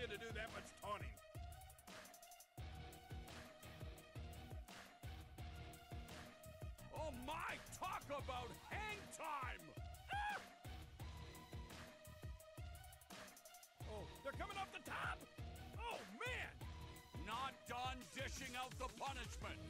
idea to do that much taunting. Oh my, talk about hang time! Ah! Oh, they're coming off the top! Oh man! Not done dishing out the punishment.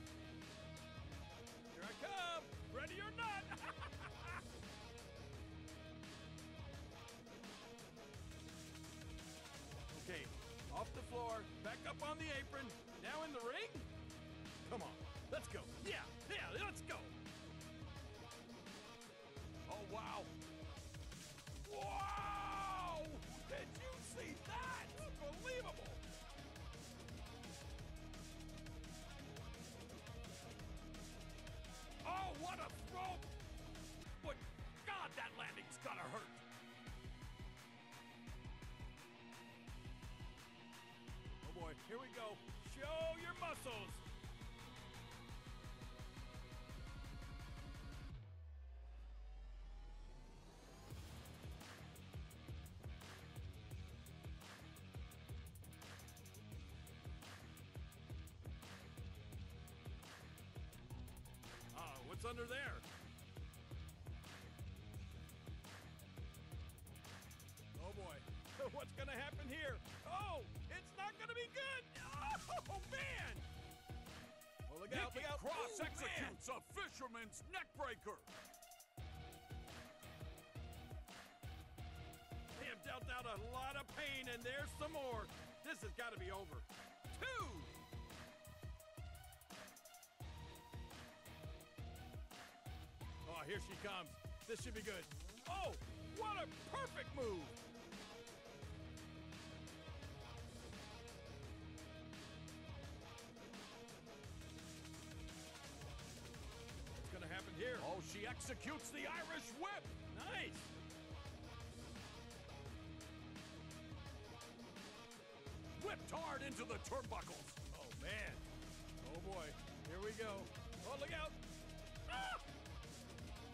Off the floor, back up on the apron, now in the ring? Come on, here we go. Show your muscles. Uh, what's under there? What's gonna happen here? Oh, it's not gonna be good! Oh man! Well, look out, look out. Cross Ooh, executes a fisherman's neckbreaker. They have dealt out a lot of pain, and there's some more. This has got to be over. Two! Oh, here she comes. This should be good. Oh, she executes the Irish whip. Nice! Whipped hard into the turnbuckles. Oh, man. Oh, boy. Here we go. Oh, look out. Ah!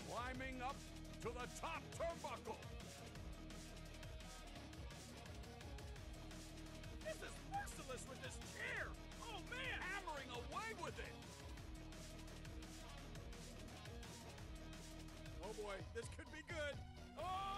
Climbing up to the top turnbuckle. Boy. This could be good. Oh,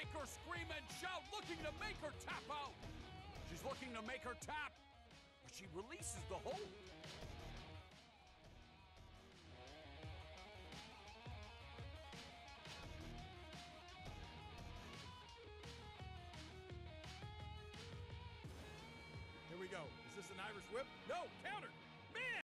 make her scream and shout. Looking to make her tap out. She's looking to make her tap, but she releases the hold. Here we go. Is this an Irish whip? No, counter.